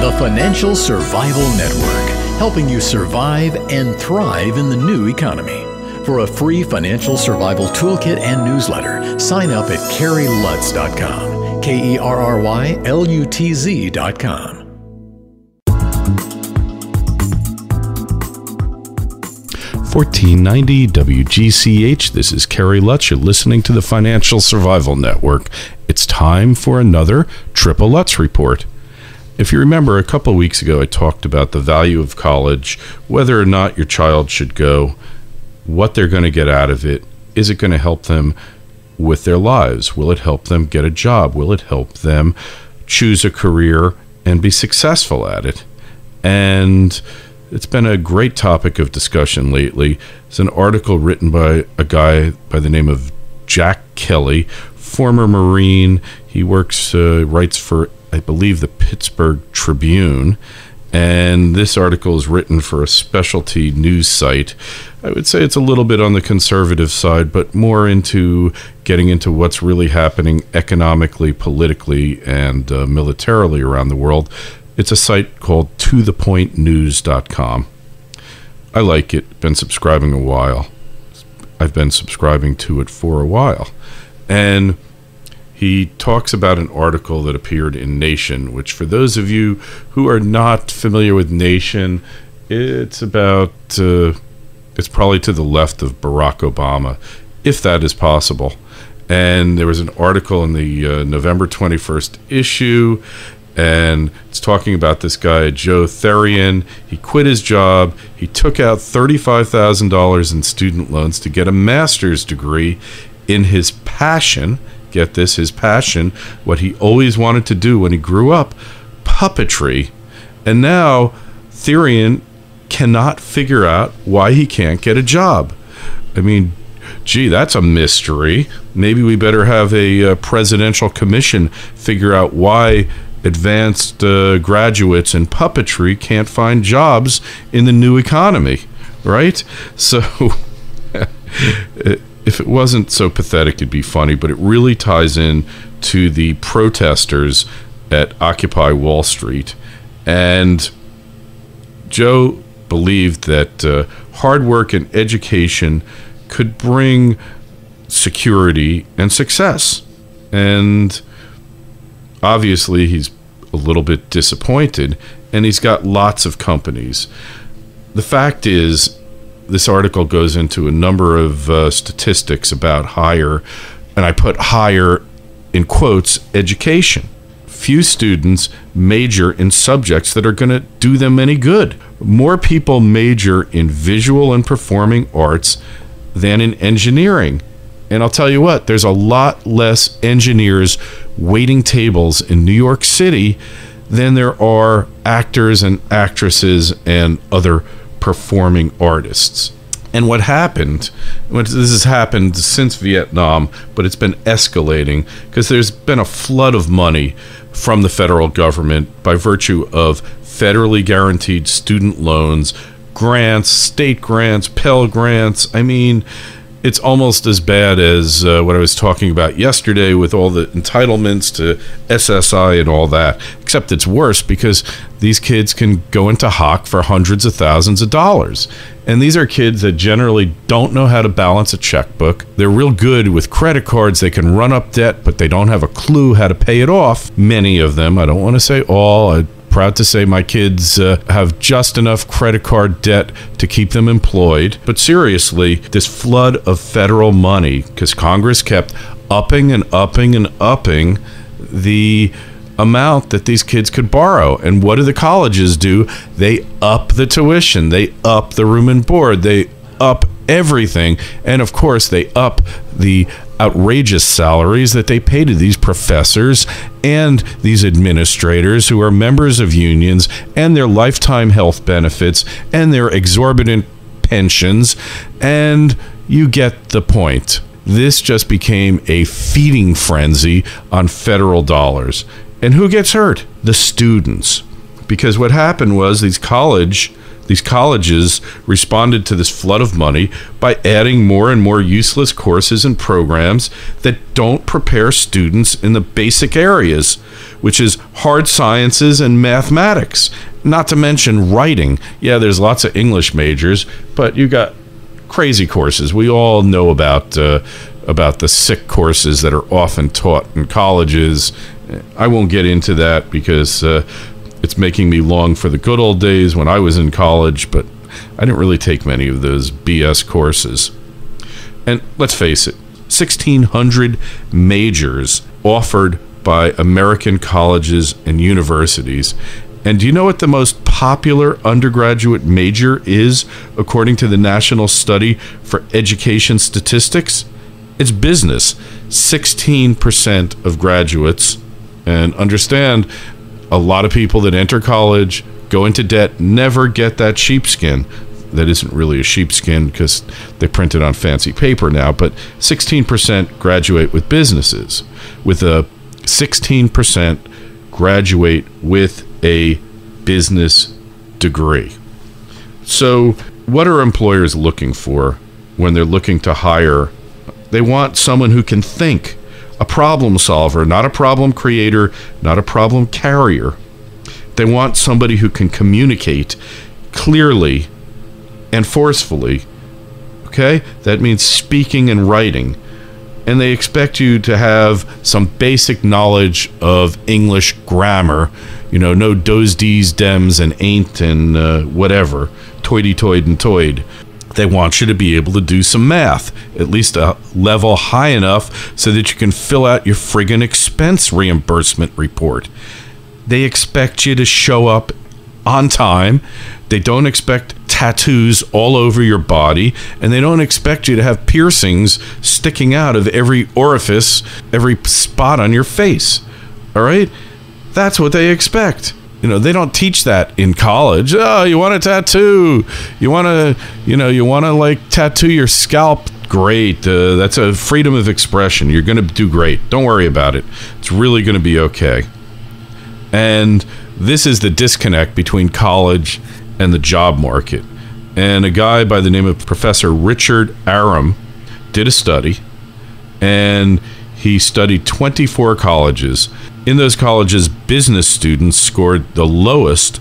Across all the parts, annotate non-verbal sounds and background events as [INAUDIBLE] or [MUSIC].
The Financial Survival Network, helping you survive and thrive in the new economy. For a free financial survival toolkit and newsletter, sign up at kerrylutz.com. K E R R Y L U T Z.com. 1490 WGCH. This is Kerry Lutz. You're listening to the Financial Survival Network. It's time for another Triple Lutz report. If you remember, a couple of weeks ago, I talked about the value of college, whether or not your child should go, what they're going to get out of it. Is it going to help them with their lives? Will it help them get a job? Will it help them choose a career and be successful at it? And it's been a great topic of discussion lately. It's an article written by a guy by the name of Jack Kelly, former Marine. He works, uh, writes for, I believe, the Pittsburgh Tribune. And this article is written for a specialty news site. I would say it's a little bit on the conservative side, but more into getting into what's really happening economically, politically, and uh, militarily around the world. It's a site called tothepointnews.com. I like it. Been subscribing a while. I've been subscribing to it for a while. And he talks about an article that appeared in Nation, which, for those of you who are not familiar with Nation, it's about, uh, it's probably to the left of Barack Obama, if that is possible. And there was an article in the uh, November 21st issue, and it's talking about this guy Joe Therrien. He quit his job. He took out $35,000 in student loans to get a master's degree in his passion. Get this, his passion, what he always wanted to do when he grew up, puppetry. And now Therrien cannot figure out why he can't get a job. I mean, gee, that's a mystery. Maybe we better have a uh, presidential commission figure out why advanced uh, graduates in puppetry can't find jobs in the new economy, right? So, [LAUGHS] if it wasn't so pathetic, it'd be funny, but it really ties in to the protesters at Occupy Wall Street. And Joe believed that uh, hard work and education could bring security and success. And obviously he's a little bit disappointed and he's got lots of companies. The fact is, this article goes into a number of uh, statistics about higher, and I put higher in quotes, education. Few students major in subjects that are going to do them any good. More people major in visual and performing arts than in engineering. And I'll tell you what, there's a lot less engineers waiting tables in New York City than there are actors and actresses and other performing artists. And what happened, this has happened since Vietnam, but it's been escalating because there's been a flood of money from the federal government by virtue of federally guaranteed student loans, grants, state grants, Pell grants. I mean, it's almost as bad as uh, what I was talking about yesterday with all the entitlements to SSI and all that. Except it's worse because these kids can go into hock for hundreds of thousands of dollars. And these are kids that generally don't know how to balance a checkbook. They're real good with credit cards. They can run up debt, but they don't have a clue how to pay it off. Many of them, I don't want to say all, I'm proud to say my kids uh, have just enough credit card debt to keep them employed. But seriously, this flood of federal money, because Congress kept upping and upping and upping the amount that these kids could borrow. And what do the colleges do? They up the tuition, they up the room and board, they up everything. And of course, they up the outrageous salaries that they pay to these professors and these administrators who are members of unions and their lifetime health benefits and their exorbitant pensions. And you get the point. This just became a feeding frenzy on federal dollars. And who gets hurt? The students. Because what happened was these college these colleges responded to this flood of money by adding more and more useless courses and programs that don't prepare students in the basic areas, which is hard sciences and mathematics, not to mention writing. Yeah, there's lots of English majors, but you got crazy courses. We all know about uh, about the sick courses that are often taught in colleges. I won't get into that because uh, it's making me long for the good old days when I was in college, but I didn't really take many of those BS courses. And let's face it, 1,600 majors offered by American colleges and universities. And do you know what the most popular undergraduate major is according to the National Study for Education Statistics? It's business. 16% of graduates, and understand a lot of people that enter college, go into debt, never get that sheepskin that isn't really a sheepskin because they print it on fancy paper now, but 16% graduate with businesses, with a 16% graduate with a business degree. So, what are employers looking for when they're looking to hire? They want someone who can think, problem solver, not a problem creator, not a problem carrier. They want somebody who can communicate clearly and forcefully. Okay? That means speaking and writing. And they expect you to have some basic knowledge of English grammar. You know, no does, dees, dems, and ain't, and uh, whatever. Toity, toid, and toid. They want you to be able to do some math, at least a level high enough so that you can fill out your friggin' expense reimbursement report. They expect you to show up on time. They don't expect tattoos all over your body, and they don't expect you to have piercings sticking out of every orifice, every spot on your face. All right? That's what they expect. You know, they don't teach that in college. Oh, you want a tattoo? You want to, you know, you want to like tattoo your scalp? Great. Uh, that's a freedom of expression. You're going to do great. Don't worry about it. It's really going to be okay. And this is the disconnect between college and the job market. And a guy by the name of Professor Richard Arum did a study, and he studied 24 colleges in those colleges, business students scored the lowest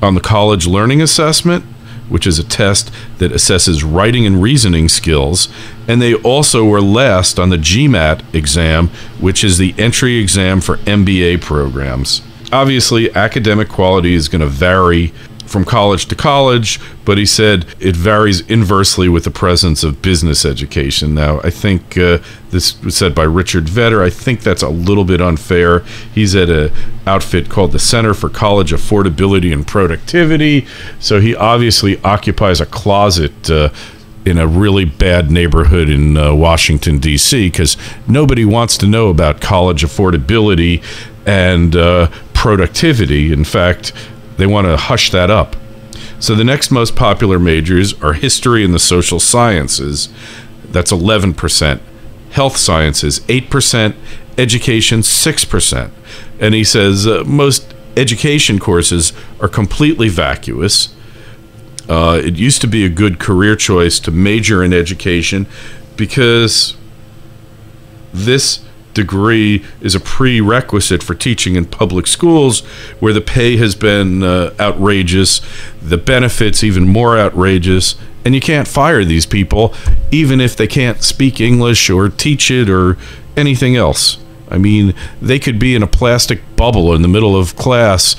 on the college learning assessment, which is a test that assesses writing and reasoning skills. And they also were last on the GMAT exam, which is the entry exam for MBA programs. Obviously, academic quality is going to vary from college to college, but he said it varies inversely with the presence of business education. Now, I think uh, this was said by Richard Vedder. I think that's a little bit unfair. He's at a outfit called the Center for College Affordability and Productivity, so he obviously occupies a closet. Uh, in a really bad neighborhood in uh, Washington, D.C., because nobody wants to know about college affordability and uh, productivity. In fact, they want to hush that up. So the next most popular majors are history and the social sciences. That's 11%. Health sciences, 8%. Education, 6%. And he says uh, most education courses are completely vacuous. Uh, it used to be a good career choice to major in education because this degree is a prerequisite for teaching in public schools where the pay has been uh, outrageous, the benefits even more outrageous, and you can't fire these people even if they can't speak English or teach it or anything else. I mean, they could be in a plastic bubble in the middle of class,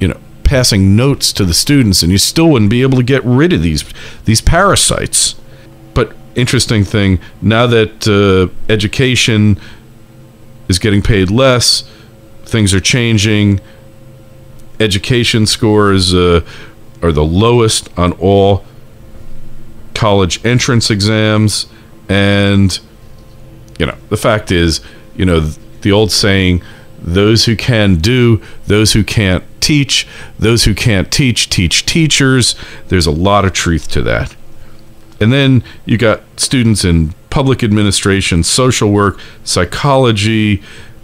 you know, passing notes to the students and you still wouldn't be able to get rid of these these parasites. But interesting thing, now that uh, education is getting paid less. Things are changing. Education scores uh, are the lowest on all college entrance exams. And, you know, the fact is, you know, the old saying, those who can do, those who can't teach, those who can't teach, teach teachers. There's a lot of truth to that. And then you got students in public administration, social work, psychology,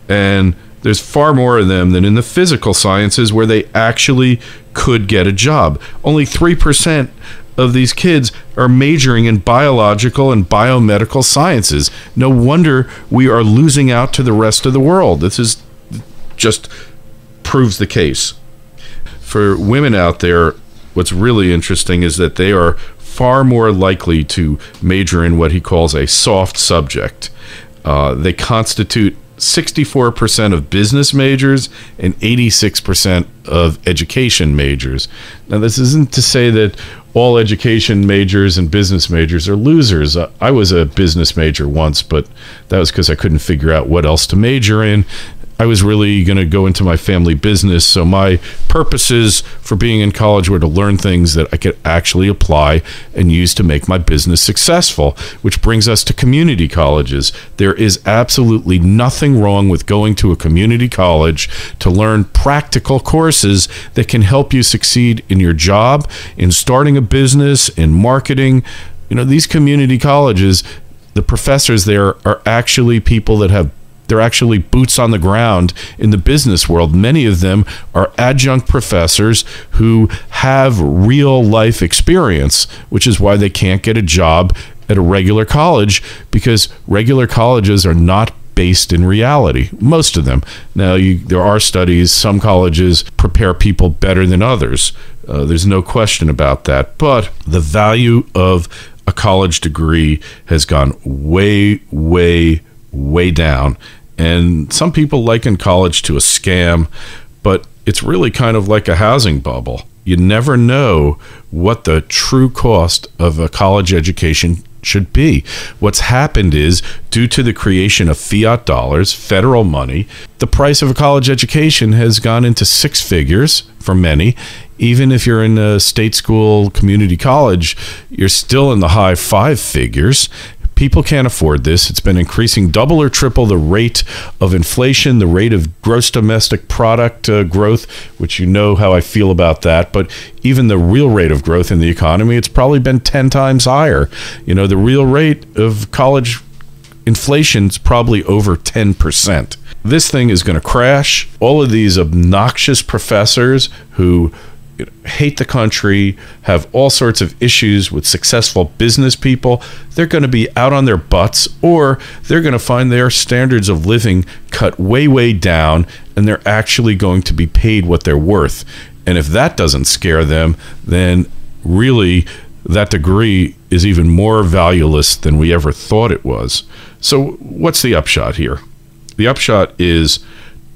and there's far more of them than in the physical sciences where they actually could get a job. Only 3% of these kids are majoring in biological and biomedical sciences. No wonder we are losing out to the rest of the world. This is just proves the case. For women out there, what's really interesting is that they are far more likely to major in what he calls a soft subject. Uh, they constitute 64% of business majors and 86% of education majors. Now, this isn't to say that all education majors and business majors are losers. I was a business major once, but that was because I couldn't figure out what else to major in. I was really going to go into my family business. So my purposes for being in college were to learn things that I could actually apply and use to make my business successful, which brings us to community colleges. There is absolutely nothing wrong with going to a community college to learn practical courses that can help you succeed in your job, in starting a business, in marketing. You know, these community colleges, the professors there are actually people that have they're actually boots on the ground in the business world. Many of them are adjunct professors who have real life experience, which is why they can't get a job at a regular college because regular colleges are not based in reality. Most of them. Now, you, there are studies, some colleges prepare people better than others. Uh, there's no question about that. But the value of a college degree has gone way, way, way down. And some people liken college to a scam, but it's really kind of like a housing bubble. You never know what the true cost of a college education should be. What's happened is, due to the creation of fiat dollars, federal money, the price of a college education has gone into six figures for many. Even if you're in a state school community college, you're still in the high five figures. People can't afford this. It's been increasing double or triple the rate of inflation, the rate of gross domestic product uh, growth, which you know how I feel about that. But even the real rate of growth in the economy, it's probably been 10 times higher. You know, the real rate of college inflation is probably over 10%. This thing is going to crash. All of these obnoxious professors who hate the country, have all sorts of issues with successful business people, they're going to be out on their butts or they're going to find their standards of living cut way, way down and they're actually going to be paid what they're worth. And if that doesn't scare them, then really that degree is even more valueless than we ever thought it was. So, what's the upshot here? The upshot is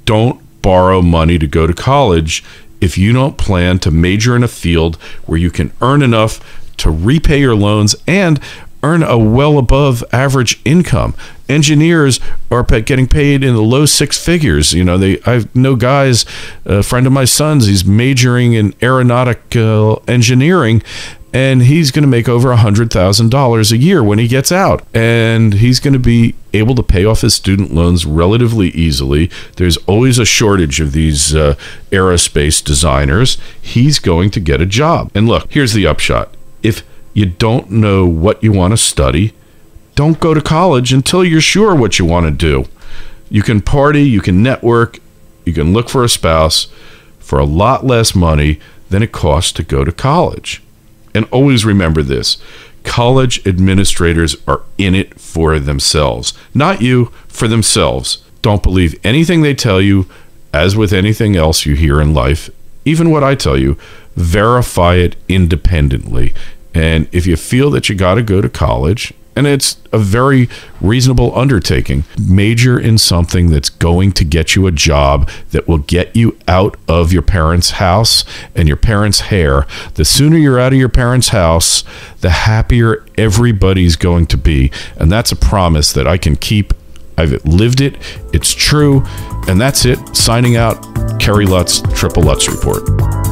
don't borrow money to go to college if you don't plan to major in a field where you can earn enough to repay your loans and earn a well above average income. Engineers are getting paid in the low six figures. You know, they I know guys, a friend of my son's, he's majoring in aeronautic uh, engineering and he's going to make over a $100,000 a year when he gets out. And he's going to be able to pay off his student loans relatively easily. There's always a shortage of these uh, aerospace designers. He's going to get a job. And look, here's the upshot. If you don't know what you want to study, don't go to college until you're sure what you want to do. You can party, you can network, you can look for a spouse for a lot less money than it costs to go to college. And always remember this college administrators are in it for themselves, not you, for themselves. Don't believe anything they tell you, as with anything else you hear in life, even what I tell you, verify it independently. And if you feel that you got to go to college, and it's a very reasonable undertaking. Major in something that's going to get you a job that will get you out of your parents' house and your parents' hair. The sooner you're out of your parents' house, the happier everybody's going to be. And that's a promise that I can keep. I've lived it, it's true. And that's it. Signing out, Kerry Lutz, Triple Lutz Report.